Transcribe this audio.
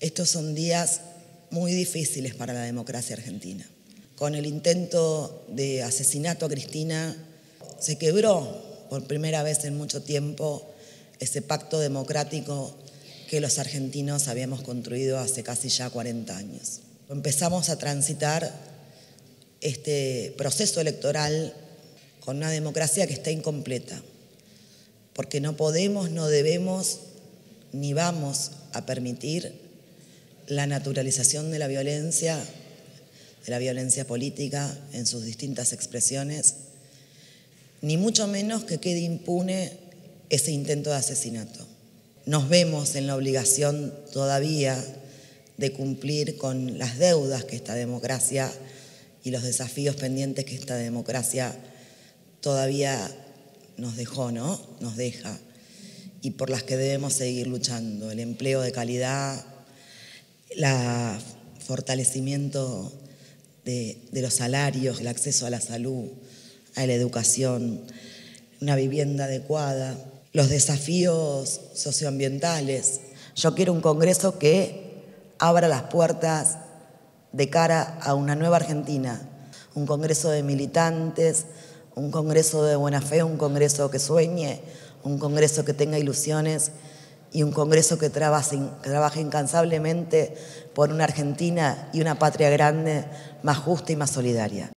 Estos son días muy difíciles para la democracia argentina. Con el intento de asesinato a Cristina se quebró por primera vez en mucho tiempo ese pacto democrático que los argentinos habíamos construido hace casi ya 40 años. Empezamos a transitar este proceso electoral con una democracia que está incompleta, porque no podemos, no debemos, ni vamos a permitir la naturalización de la violencia, de la violencia política en sus distintas expresiones, ni mucho menos que quede impune ese intento de asesinato. Nos vemos en la obligación todavía de cumplir con las deudas que esta democracia y los desafíos pendientes que esta democracia todavía nos dejó, ¿no? Nos deja y por las que debemos seguir luchando. El empleo de calidad, el fortalecimiento de, de, los salarios, el acceso a la salud, a la educación, una vivienda adecuada, los desafíos socioambientales. Yo quiero un Congreso que abra las puertas de cara a una nueva Argentina, un Congreso de militantes, un Congreso de buena fe, un Congreso que sueñe, un Congreso que tenga ilusiones y un Congreso que trabaje, trabaje incansablemente por una Argentina y una patria grande más justa y más solidaria.